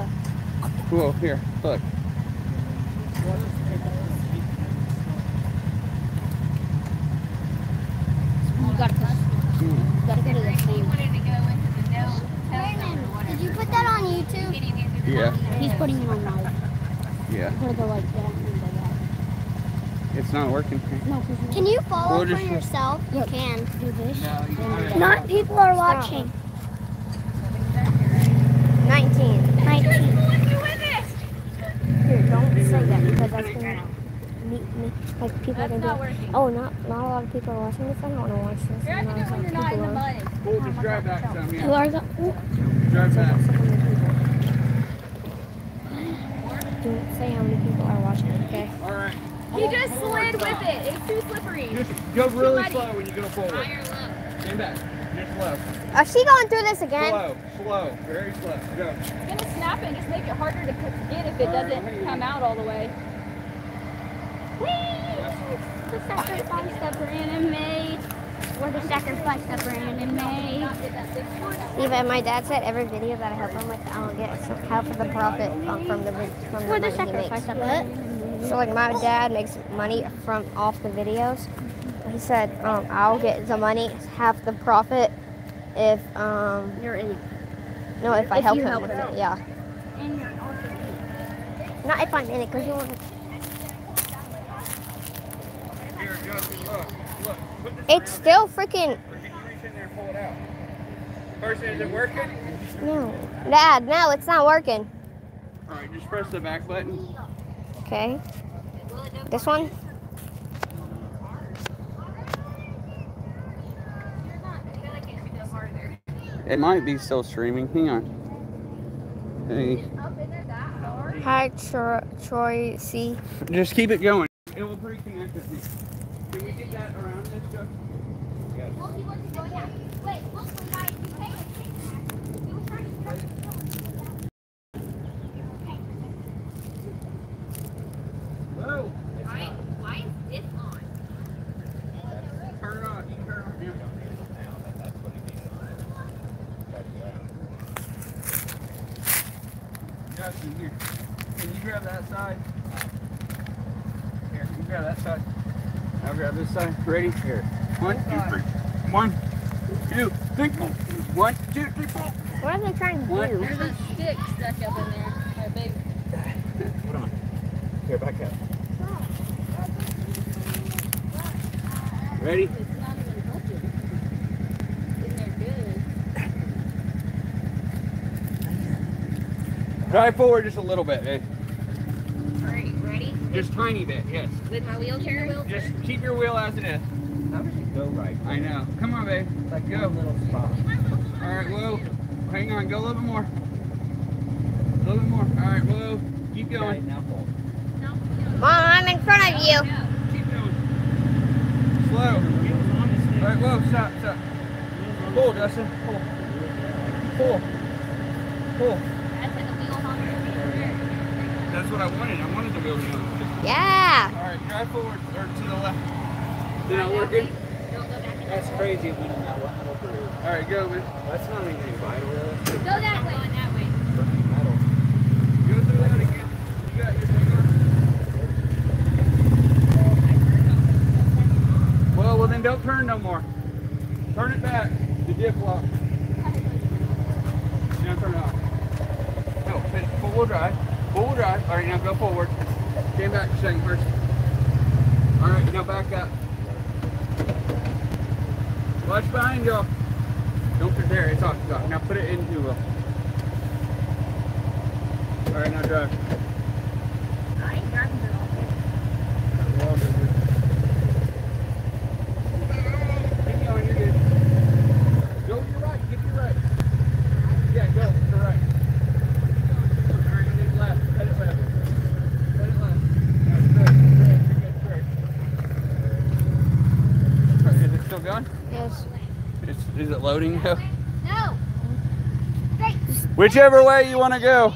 Ninja. Cool. Here, look. You gotta put, Hmm. you gotta go to the same. Did you put that on YouTube? Yeah, He's putting it on live. yeah. You gotta go like that that. It's not working. No, Can you follow We'll for just- yourself? You can. do this. and do. Not people are watching. 19. 19. Here, don't say that because that's gonna meet me. Like people are gonna be like, oh, not not a lot of people are watching this. I don't want to watch this. And I was like, people are. Cool. Just drive back some. Who are the? Ooh, Drive say back. how many people. Don't say how many people are watching. Okay. All right. He just slid with it. It's too slippery. Just go really muddy. slow when you go forward. Stand back. Just slow. Is she going through this again? Slow. Slow. Very slow. Go. It's gonna snap it and just make it harder to get if it Alright, doesn't hang on. come out all the way. The sacrifice of anime. We're the sacrifice of anime. Even my dad said every video that I help him with, I'll get some half of the profit um, from the from the We're the money he makes. of. So like my dad makes money from off the videos. He said um, I'll get the money, half the profit, if um You're in. no if I help him help with him. it. Yeah. Not if I'm in it, cause you want. Here, go. Look. Look. It's still freaking Or can you reach in there and pull it out? First, is it working? no, Dad. No, it's not working. All right, just press the back button. Okay. This one. It might be still streaming. Hang on. Hey, Hi. Troy C. just keep it going. It will reconnect with me. Can we get that around this stuff? Whoa. Why is this on? Turn it on. You can turn it on. Here. Justin, here. Can you grab that side? Here, you grab that side. I'll grab this side. Ready? Here. One, two, three. One, two, three, four. One, two, three, four. What are they trying to One, do? There's a stick stuck up in there. A big. Hold on. Here, back up. Ready? It's not even budget. In there good. Drive forward just a little bit, eh? Alright, ready? Just tiny bit, yes. With my wheelchair? Just keep your wheel as it is. How does it go right? I know. Come on, babe. Like Go. a little spot. All right, whoa. Hang on. Go a little bit more. A little bit more. All right, whoa. Keep Right, going. now pull. Mom, I'm in front of you. Keep going. Slow. All right, whoa. Stop, stop. Pull, Justin. Pull. Pull. Pull. That's what I wanted. I wanted the wheel to move. Yeah. All right, drive forward or to the left. Did not working? That's crazy when that one metal through. All right, go, man. That's not anything vital. That's Go that way. Going that way. Go through that again. You got your thing? Well, well then don't turn no more. Turn it back. The diff lock. Now turn it off. No, finish. Full wheel drive. Full wheel drive. All right, now go forward. Stand back a second first. All right, now back up. Watch behind y'all. Don't put there. It's off. Off. Now put it into. Uh, all right, now drive. I ain't driving it all day. Keep going, you're good. Go to your right, get to your right. Yeah, go to the right. All right, then left, head it left. Head it left. Yeah, straight, straight, you're good, straight. Is it still going? Yes. Is, is it loading? No. Whichever way you want to go.